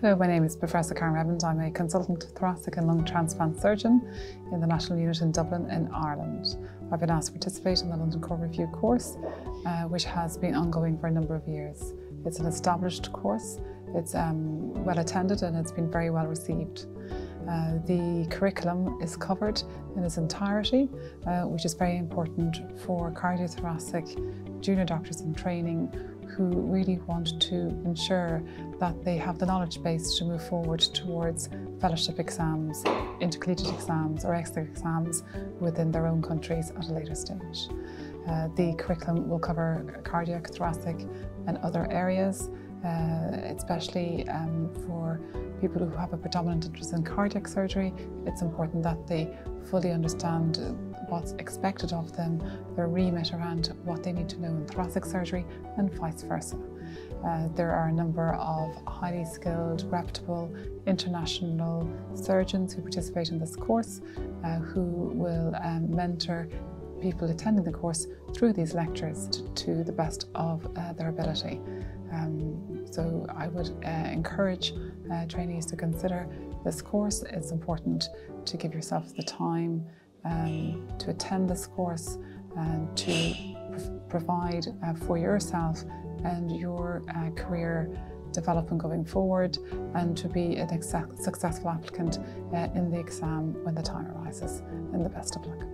Hello, my name is Professor Karen Redmond. I'm a consultant thoracic and lung transplant surgeon in the National Unit in Dublin in Ireland. I've been asked to participate in the London Core Review course, uh, which has been ongoing for a number of years. It's an established course, it's um, well attended and it's been very well received. Uh, the curriculum is covered in its entirety, uh, which is very important for cardiothoracic junior doctors in training who really want to ensure that they have the knowledge base to move forward towards fellowship exams, intercollegiate exams or extra exams within their own countries at a later stage. Uh, the curriculum will cover cardiac, thoracic and other areas, uh, especially um, for people who have a predominant interest in cardiac surgery. It's important that they fully understand what's expected of them, their remit around what they need to know in thoracic surgery and vice versa. Uh, there are a number of highly skilled, reputable, international surgeons who participate in this course uh, who will um, mentor people attending the course through these lectures to, to the best of uh, their ability. Um, so I would uh, encourage uh, trainees to consider this course. It's important to give yourself the time um, to attend this course and to provide uh, for yourself and your uh, career development going forward and to be a successful applicant uh, in the exam when the time arises. And the best of luck.